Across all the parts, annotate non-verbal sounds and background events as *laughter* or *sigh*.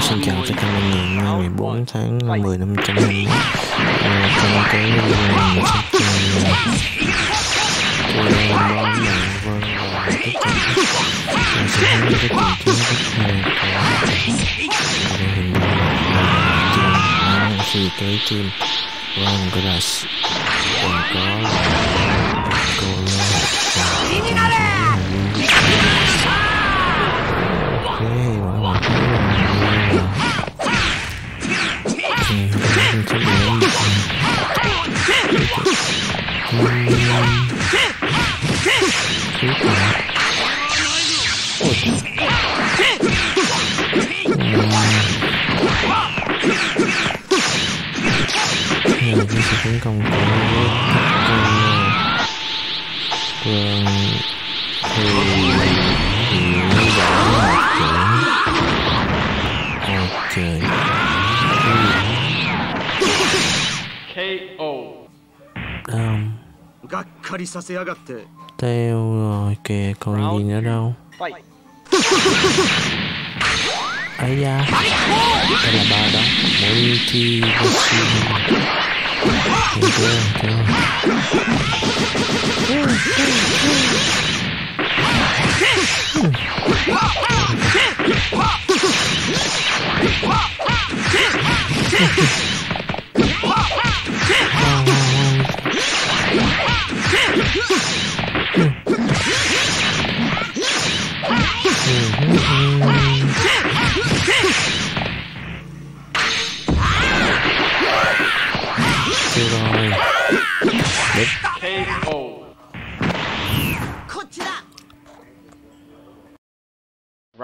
xin chào tất cả mọi người ngày 14 tháng ờ, 10 năm 2021 à, ờ, trong cái video này mình sẽ chơi chơi bom mạng vân và tất cả mình sẽ hướng đến cái triệu chứng rất hay của đội hình bom là team mang phi tới team Ron Grass còn có là Colo và 哎，我这是点，がっかりさせやがって Teo rồi kìa còn gì nữa đâu Fight. ấy da đây là ba đó multi vaccine hiểu chưa chưa chưa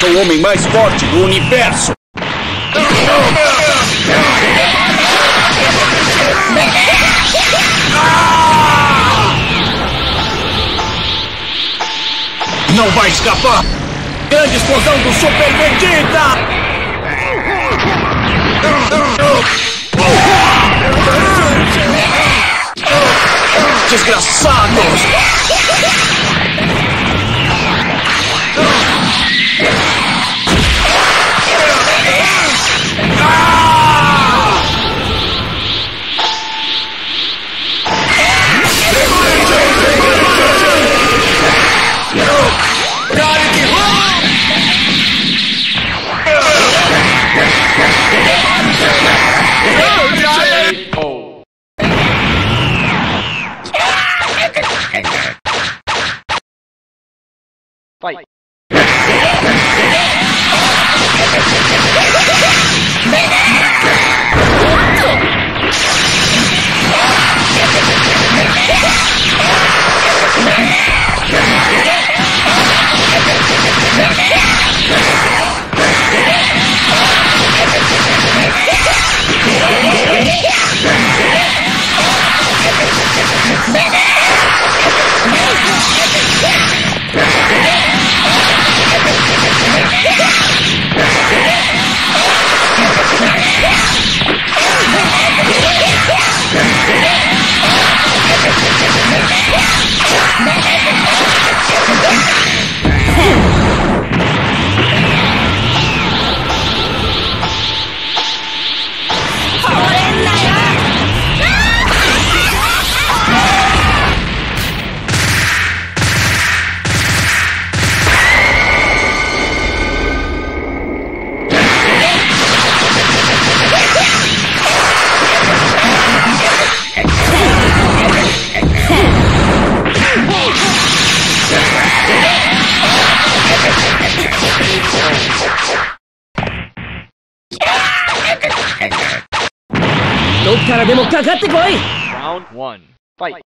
Sou o homem mais forte do universo! Não vai escapar! Grande explosão do Super Vegeta! Desgraçados! どっからでもかかってこい Round Fight!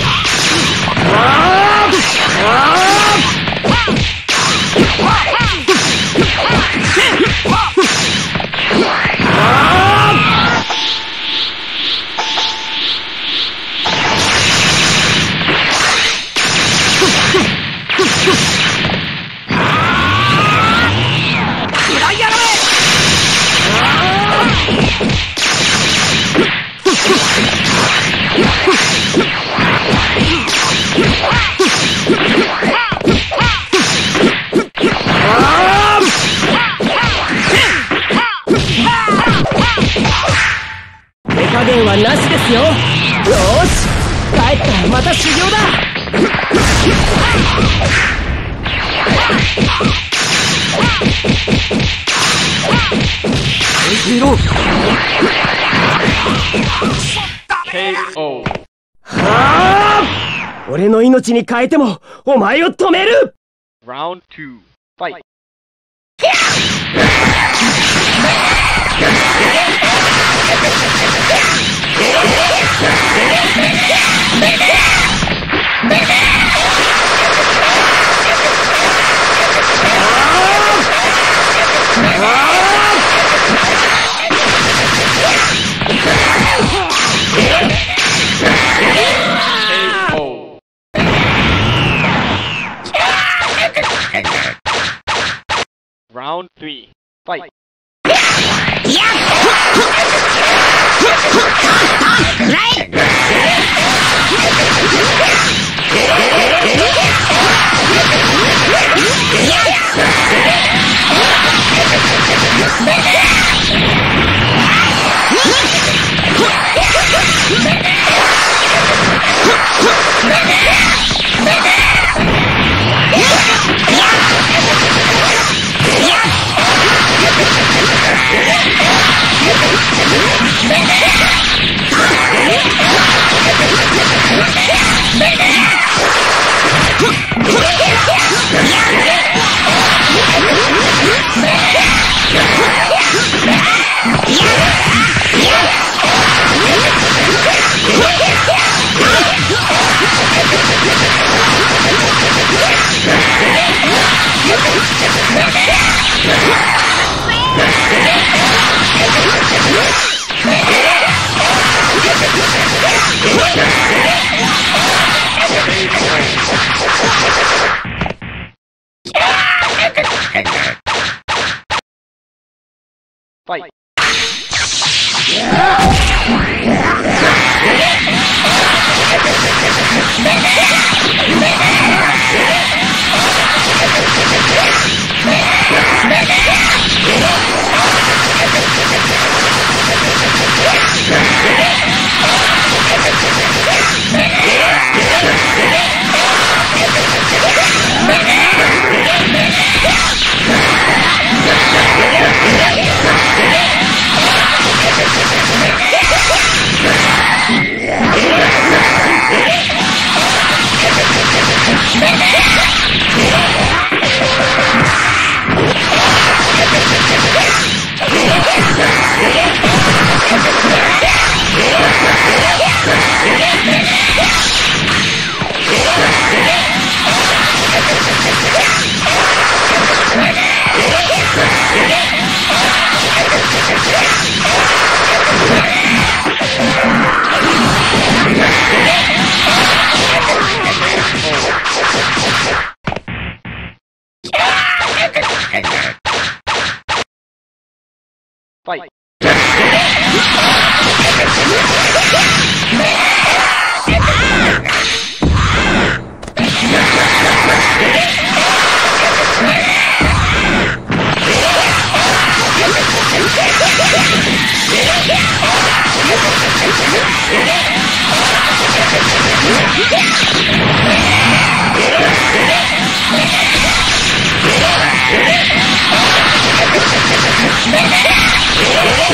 Ah! ですよよーし帰ったらまた修行だ KO. はあ俺の命に変えてもお前を止める Round two. Fight. Round three. Fight. フ *laughs* Fight. Yeah. ファイ Yeah!